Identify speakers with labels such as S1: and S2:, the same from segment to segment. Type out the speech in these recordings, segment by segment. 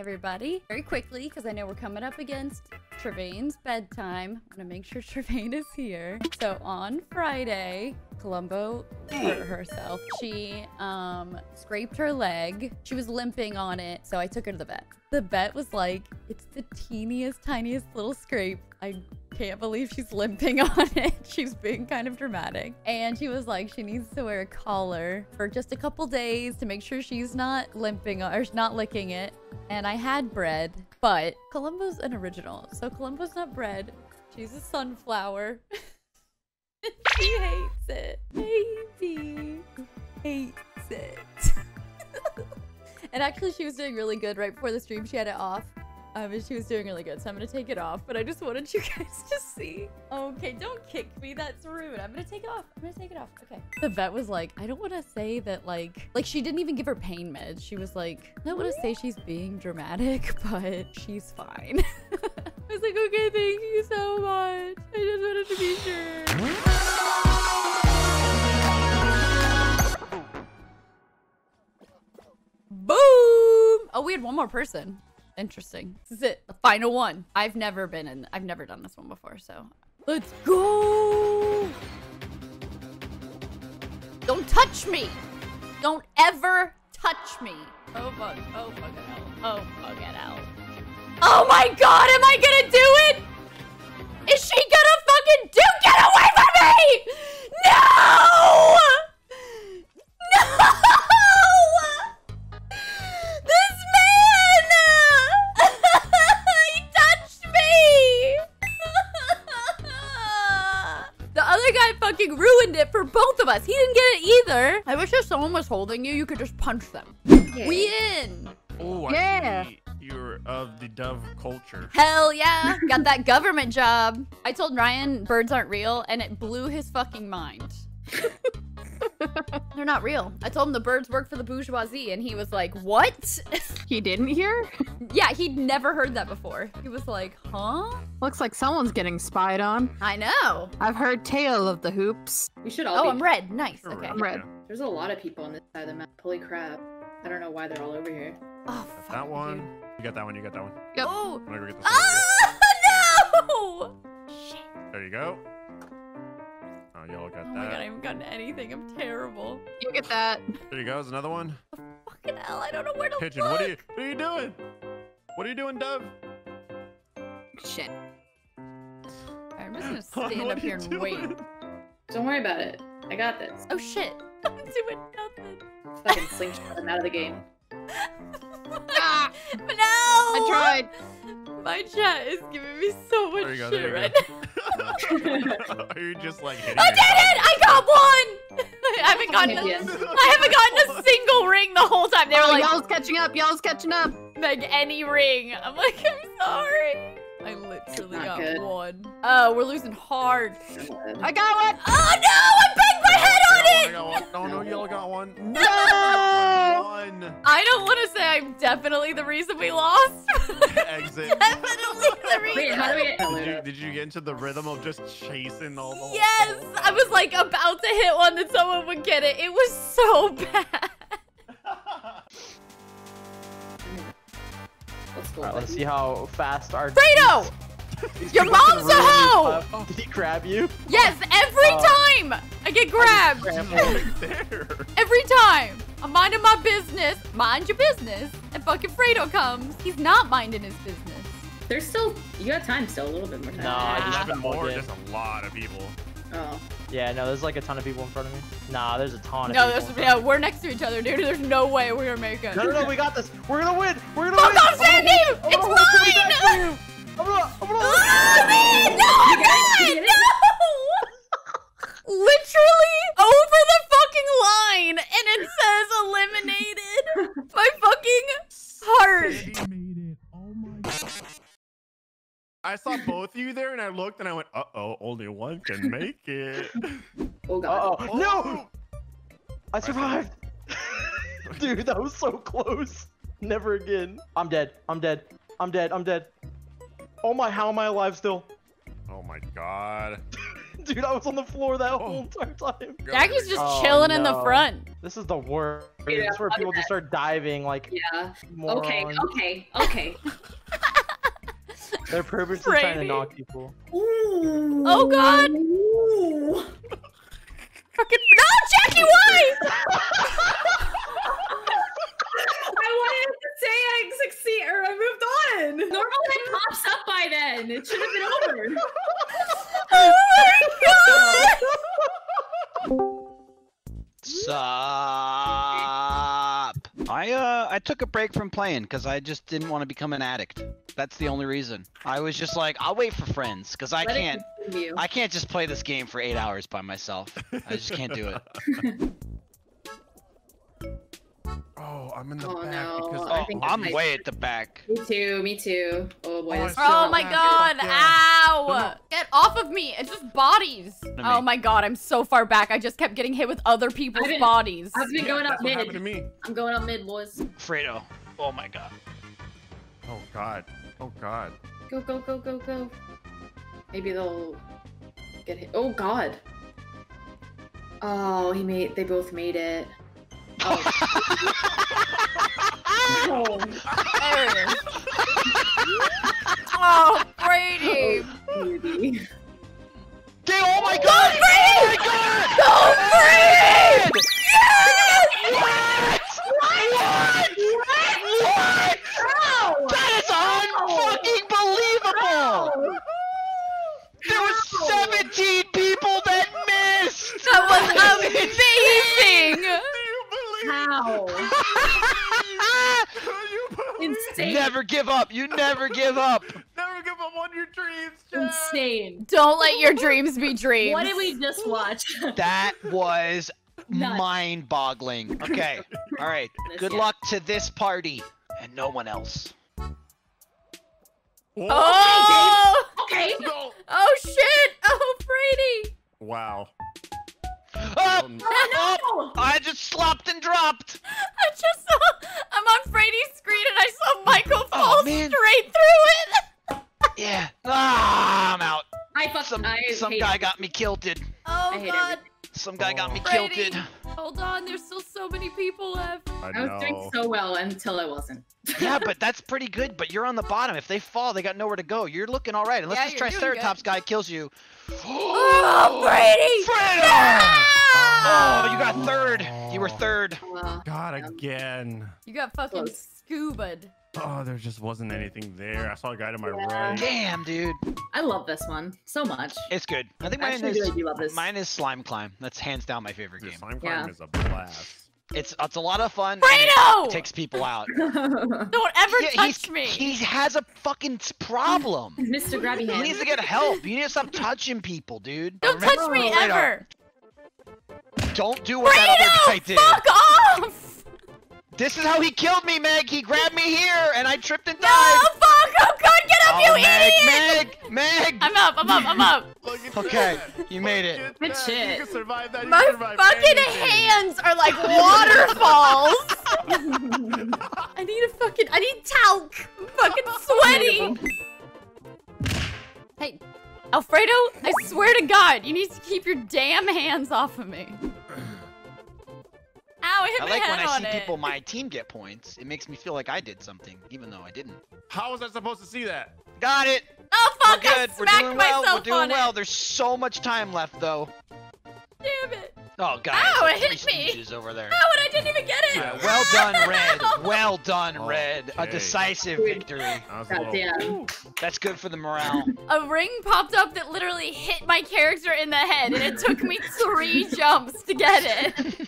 S1: everybody. Very quickly, because I know we're coming up against Trevaine's bedtime. I want to make sure Trevaine is here. So on Friday, Columbo hurt herself. She um scraped her leg. She was limping on it, so I took her to the vet. The vet was like, "It's the teeniest, tiniest little scrape. I can't believe she's limping on it. She's being kind of dramatic. And she was like, she needs to wear a collar for just a couple days to make sure she's not limping or not licking it. And I had bread, but Columbo's an original. So Columbo's not bread. She's a sunflower. she hates it. Baby hates it. and actually, she was doing really good right before the stream. She had it off. Um, and she was doing really good, so I'm gonna take it off. But I just wanted you guys to see. Okay, don't kick me. That's rude. I'm gonna take it off. I'm gonna take it off. Okay. The vet was like, I don't want to say that, like, like she didn't even give her pain meds. She was like, I don't want to say she's being dramatic, but she's fine. I was like, okay, thank you so much. I just wanted to be sure. Boom! Oh, we had one more person. Interesting. This is it. The final one. I've never been in. I've never done this one before, so let's go. Don't touch me. Don't ever touch me. Oh fuck. Oh fuck it out. Oh fuck it out. Oh my god, am I gonna do it? Is she gonna fucking do? Get away from me! No! Us. He didn't get it either. I wish if someone was holding you, you could just punch them. We in.
S2: Oh, I
S3: Yeah.
S2: see you're of the dove culture.
S1: Hell yeah. Got that government job. I told Ryan birds aren't real, and it blew his fucking mind. They're not real. I told him the birds work for the bourgeoisie, and he was like, What?
S3: He didn't hear?
S1: yeah, he'd never heard that before. He was like, Huh?
S3: Looks like someone's getting spied on.
S1: I know.
S3: I've heard tale of the hoops.
S4: We should all
S1: Oh,
S4: be.
S1: I'm red. Nice. Okay.
S3: I'm red.
S4: There's a lot of people on this side of the map. Holy crap. I don't know why they're all over here.
S1: Oh, fuck.
S2: That
S1: dude.
S2: one. You got that one. You got that one.
S3: Yep.
S1: Oh.
S2: I'm gonna go get this one.
S1: Ah, anything. I'm terrible.
S3: You get that.
S2: There you go. There's another one.
S1: Fucking hell, I don't know where to
S2: Pigeon,
S1: look.
S2: what are you? What are you doing? What are you doing, Dove?
S3: Shit.
S1: I'm just gonna stand
S2: what
S1: up here
S2: you
S1: and wait.
S4: Don't worry about it. I got this.
S1: Oh shit. I'm doing nothing.
S4: Fucking slingshot. I'm out of the game.
S3: Ah,
S1: But no!
S3: I tried.
S1: My chat is giving me so much
S2: There you go.
S1: shit right now.
S2: are you just like hitting?
S1: I did it! I got one! I haven't gotten a, I haven't gotten a single ring the whole time. They were
S3: oh,
S1: like,
S3: y'all's catching up. Y'all's catching up.
S1: Meg, any ring. I'm like, I'm sorry. I literally got
S4: good.
S1: one. Oh, we're losing hard.
S3: I got one.
S1: Oh no! I banged my head on
S2: I
S1: it!
S2: got one. No, no, y'all got one.
S3: No!
S2: One.
S1: I don't want to say I'm definitely the reason we lost.
S2: Exit.
S1: definitely the reason.
S4: Wait, how do we
S2: Did you, did you get into the rhythm of just chasing all the?
S1: Yes, I was like about to hit one that someone would get it. It was so bad.
S4: Let's go.
S5: Alright, let's see how fast our.
S1: Fredo!
S5: He's
S1: your mom's a
S5: ruined
S1: hoe!
S5: pup. Did he grab you?
S1: Yes, every
S5: Oh.
S1: time I get grabbed.
S5: grabbed
S2: right there.
S1: Every time. I'm minding my business. Mind your business. And fucking Fredo comes. He's not minding his business.
S4: There's still. You got time still. A little bit more time.
S5: No, I
S1: just
S2: Not more,
S5: more
S2: just a lot of people.
S4: Oh.
S5: Yeah, no, there's like a ton of people in front of me. Nah, there's a ton of
S1: No,
S5: people.
S1: there's, yeah, we're next to each other, dude. There's no way we're gonna make it.
S5: No, no, no, we got this. We're gonna win. We're gonna
S1: Fuck
S5: win.
S1: off,
S5: I'm
S1: Sandy!
S5: win. I'm
S1: It's oh,
S5: gonna win. Give me
S1: mine!
S5: That for. I'm gonna, I'm gonna.
S1: Man! No, I'm not!
S4: it, you got
S1: No! Literally over the fucking line, and it says eliminated. My fucking heart.
S2: They made it. Oh my god. I saw both of you there, and I looked, and I went, "Uh oh, only one can make it."
S4: Oh god.
S5: Uh oh. No! I survived. Dude, that was so close. Never again. I'm dead. I'm dead. I'm dead. I'm dead. Oh my, how am I alive still?
S2: Oh my god.
S5: Dude, I was on the floor that oh. whole entire time.
S1: Jackie's just
S5: Oh,
S1: chilling in the front.
S5: This is the worst.
S4: Yeah,
S5: this is where
S4: fuck
S5: people just start diving like
S4: Yeah. Okay,
S5: morons.
S4: okay, okay.
S5: They're purposely trying to knock people.
S4: Ooh.
S1: Oh, God.
S4: Ooh.
S1: Fucking no, Jackie, why?
S4: I wanted to say I succeed or I moved on. Normally it pops up by then. It should have been over.
S1: oh my god!
S6: Sup? I uh I took a break from playing because I just didn't want to become an addict. That's the only reason. I was just like, I'll wait for friends because I
S4: Let
S6: can't. I can't just play this game for eight hours by myself. I just can't do it.
S2: I'm in the
S4: Oh,
S2: back
S4: no.
S2: because
S4: I
S6: Oh,
S4: think
S6: I'm
S4: I-
S6: way at the back.
S4: Me too, me too. Oh boy.
S2: Oh,
S4: this
S2: I
S4: is
S1: Oh my
S2: up.
S1: god,
S2: Fuck
S1: ow!
S2: No, no.
S1: Get off of me! It's just bodies!
S6: me.
S1: Oh my god, I'm so far back. I just kept getting hit with other people's
S4: I've been-
S1: bodies.
S4: I've been
S2: Yeah,
S4: going up
S2: that's what happened to
S4: mid.
S2: me.
S4: I'm going up mid, boys.
S6: Fredo. Oh my god.
S2: Oh god. Oh god.
S4: Go, go, go, go, go. Maybe they'll get hit. Oh god. Oh, he made. They both made it. Oh. oh.
S1: There oh, Brady!
S4: Oh, Beauty.
S6: Dude, oh my god! Oh my god!
S1: Go, Brady!
S6: What? What? What? That is unfucking believable! There were 17 people that missed!
S1: That was amazing!
S2: Do you believe?
S4: How?
S2: Do you?
S4: Insane.
S6: never give up. You never give up.
S2: Never give up on your dreams, Jack.
S4: Insane.
S1: Don't let your dreams be dreams.
S4: What did we just watch?
S6: That was mind-boggling. Okay. All right. Good luck to this party and no one else.
S2: Whoa.
S1: Oh!
S4: okay.
S2: No.
S1: Oh shit! Oh, Brady!
S2: Wow.
S6: Oh,
S2: Um,
S6: oh, I just slopped and dropped.
S1: I just saw. I'm on Brady's screen and I saw Michael
S6: Oh,
S1: fall
S6: man.
S1: straight through it.
S6: Yeah. Ah, I'm out.
S4: I fucked.
S6: Some
S4: I
S6: some guy
S4: it.
S6: got me kilted.
S1: Oh
S4: I hate
S1: god.
S6: Some guy got me
S2: Oh.
S1: Brady.
S6: kilted.
S1: Hold on, there's still so many people left.
S2: I
S4: I was doing so well until I wasn't.
S6: Yeah, but that's pretty good. But you're on the bottom. If they fall, they got nowhere to go. You're looking all right. Unless
S1: Yeah,
S6: this
S1: you're good.
S6: Triceratops guy kills you.
S1: Oh, Brady!
S6: Third.
S4: Well,
S2: God um, again.
S1: You got fucking
S4: Close.
S1: scuba'd.
S2: Oh, there just wasn't anything there. I saw a guy to my
S4: Yeah.
S2: right.
S6: Damn, dude.
S4: I love this one so much.
S6: It's good. I think mine
S4: actually
S6: is
S4: really love this.
S6: mine is Slime Climb. That's hands down my favorite
S2: Dude,
S6: game.
S2: slime
S4: Yeah.
S2: climb is a blast.
S6: It's it's a lot of fun. and it takes people out.
S1: Don't ever
S6: Yeah,
S1: touch me.
S6: He has a fucking problem.
S4: Mr. Grabby
S6: He needs to get help. You need to stop touching people, dude.
S1: Don't
S6: Remember-
S1: touch me ever.
S6: Don't do what that other guy did.
S1: fuck off!
S6: This is how he killed me, Meg. He grabbed me here, and I tripped and died.
S1: No,
S6: died.
S1: fuck! Oh god, get up,
S6: oh,
S1: you
S6: Meg,
S1: idiot!
S6: Meg, Meg.
S1: I'm up, I'm up, I'm up.
S6: Okay,
S2: that.
S6: you made it.
S2: Look at
S4: Good shit.
S2: You can survive that. You
S1: My
S2: can survive
S1: fucking
S2: anything.
S1: hands are like waterfalls. I need a fucking, I need talc. I'm fucking sweaty. Hey, Alfredo, I swear to God, you need to keep your damn hands off of me. Ow, I hit
S6: I
S1: my
S6: like
S1: head
S6: when I see
S1: it.
S6: people my team get points. It makes me feel like I did something, even though I didn't.
S2: How was I supposed to see that?
S6: Got it.
S1: Oh fuck!
S6: We're
S1: fuck, I
S6: good. We're
S1: smacked
S6: doing well. We're doing
S1: on
S6: well.
S1: it.
S6: There's so much time left, though.
S1: Damn it.
S6: Oh god.
S1: Ow,
S6: it's
S1: it
S6: like
S1: hit me.
S6: stooges over there.
S1: Oh, and I didn't even get it.
S6: Yeah, well done, Red. Well done, oh, Red. A decisive victory.
S2: That was a
S4: God
S2: little-
S4: damn.
S6: That's good for the morale.
S1: A ring popped up that literally hit my character in the head, and it took me three jumps to get it.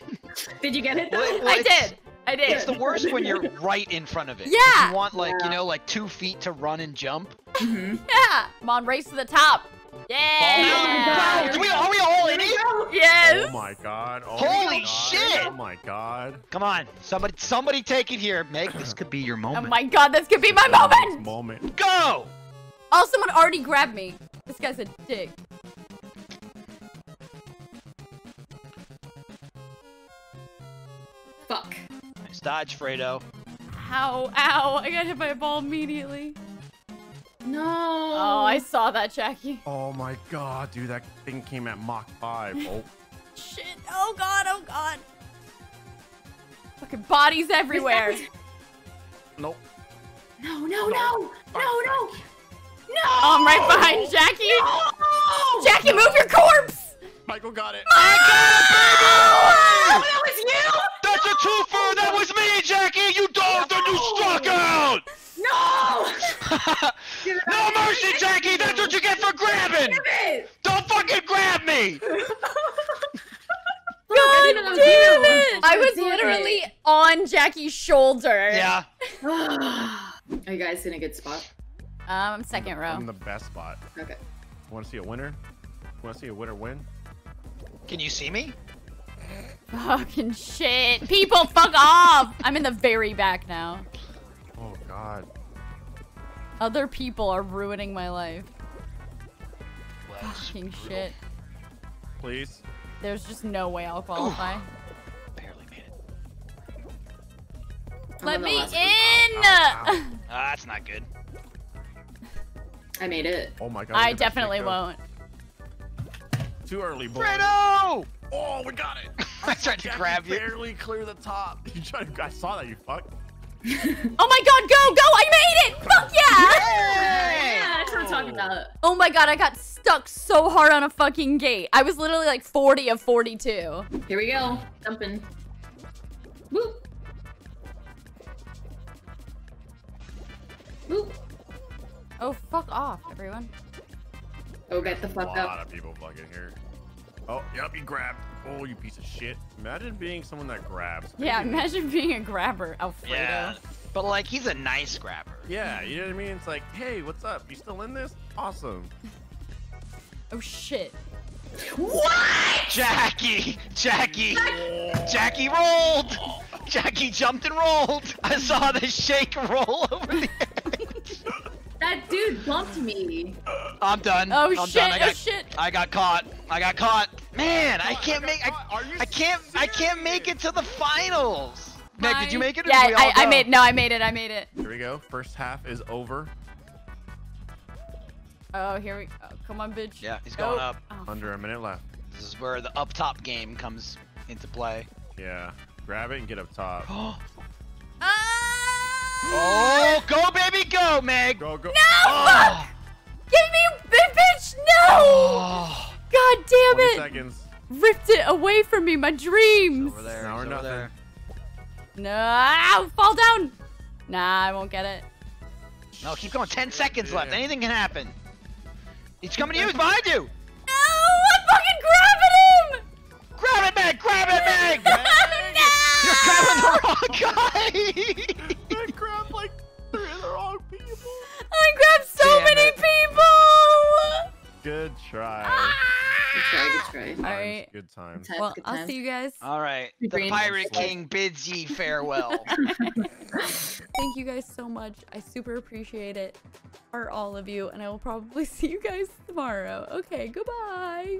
S4: Did you get it?
S6: Well,
S4: though?
S6: it- well,
S1: I did. I did.
S6: It's the worst when you're right in front of it.
S1: Yeah.
S6: you want like, you know, like two feet to run and jump.
S4: Mhm.
S1: Yeah. Come on, race to the top.
S6: Fall
S1: Yeah.
S6: down. We, are we all in it?
S1: Yes.
S2: Oh my god. Oh
S6: Holy
S2: my god.
S6: shit.
S2: Oh my god.
S6: Come on. Somebody somebody take it here. Meg, this could be your moment.
S1: Oh my god, this could be my moment.
S2: Moment.
S6: Go!
S1: Oh, someone already grabbed me. This guy's a dick.
S6: Dodge, Fredo.
S1: Ow, ow. I got hit by a ball immediately.
S4: No.
S1: Oh, I saw that, Jackie.
S2: Oh my god, dude, that thing came at Mach 5. Oh,
S1: Shit. Oh god, oh god. Fucking bodies everywhere.
S2: nope.
S4: No, no, no, no, no, no.
S1: Oh, I'm right behind Jackie. Jackie, move your corpse.
S2: Michael got it.
S4: Oh, that was you?
S6: That's a twofer! That was me, Jackie! You dove, then you struck out!
S4: No. Give it
S6: No
S4: back.
S6: mercy, Jackie! That's what you get for grabbing!
S4: Give it.
S6: Don't fucking grab me!
S1: God
S4: didn't know
S1: damn
S4: that was you.
S1: it! I was
S4: Damn it.
S1: literally on Jackie's shoulder.
S6: Yeah.
S4: Are you guys in a good spot?
S1: Um, second row.
S2: I'm the best spot.
S4: Okay.
S2: Want to see a winner? Want to see a winner win?
S6: Can you see me?
S1: Fucking shit. People, fuck off. I'm in the very back now.
S2: Oh god.
S1: Other people are ruining my life.
S6: Was
S1: Fucking
S6: brutal.
S1: shit.
S2: Please.
S1: There's just no way I'll qualify. Let me
S4: last one.
S1: in!
S2: Ow,
S6: Ah, that's not good.
S4: I made it.
S2: Oh my god.
S1: I
S2: look at that
S1: definitely won't.
S2: Too early, boy.
S6: Fredo!
S2: Oh, we got it.
S6: I tried to grab you.
S2: barely clear the top. You tried to, I saw that, you fuck.
S1: Oh my god, go, go! I made it! Fuck yeah!
S4: Yeah, that's what I'm talking about.
S1: Oh my god, I got stuck so hard on a fucking gate. I was literally like 40 of 42.
S4: Here we go. Jumping. Woo. Woo.
S1: Oh, fuck off, everyone.
S4: Oh, get the fuck up.
S2: A lot
S4: up.
S2: of people fucking here. Oh, yep, you grabbed. Oh, you piece of shit. Imagine being someone that grabs.
S1: Yeah, imagine being a grabber, Alfredo.
S6: Yeah. But like, he's a nice grabber.
S2: Yeah, you know what I mean? It's like, hey, what's up? You still in this? Awesome.
S1: Oh shit. What?
S6: Jackie! Jackie! Jackie rolled! Jackie jumped and rolled! I saw the shake roll over the edge.
S4: That dude bumped me.
S6: I'm done.
S1: Oh
S6: I'm
S1: shit,
S6: done. I
S1: oh
S6: got,
S1: shit.
S6: I got caught. I got caught. Man, I
S2: oh,
S6: can't
S2: got
S6: make. I.
S2: Are you
S6: I can't. I can't make it to the finals. Meg, did you make it? Or
S1: Yeah,
S6: did we all
S1: I, I made, no, I made it, I made it.
S2: Here we go. First half is over.
S1: Oh, here we oh, Come on, bitch.
S6: Yeah, he's going
S1: Oh.
S6: up.
S1: Oh,
S2: Under a minute left.
S6: This is where the up top game comes into play.
S2: Yeah. Grab it and get up top.
S6: oh, go baby, go, Meg.
S2: Go, go.
S1: No!
S6: Oh,
S1: Give me, bi- bitch! No!
S6: oh.
S1: God
S2: 20
S1: damn it!
S2: seconds.
S1: Ripped it away from me, my dreams.
S6: Over there.
S2: Now
S6: he's
S2: or
S6: over
S2: nothing.
S6: there.
S1: No, fall down. Nah, I won't get it.
S6: No, keep going. Ten seconds left. Anything can happen. He's coming to you. He's behind you.
S1: No, I'm fucking grabbing him.
S6: Grab it, Meg. Grab it, Meg.
S1: no!
S6: You're grabbing the wrong guy.
S1: Ah!
S2: Good try.
S4: Good try, good try.
S2: Times,
S1: Alright.
S2: Good times.
S4: Times,
S1: Well,
S4: good
S1: I'll
S4: times.
S1: see you guys.
S6: All right. The Pirate King bids ye farewell.
S1: Thank you guys so much. I super appreciate it for all of you, and I will probably see you guys tomorrow. Okay, goodbye.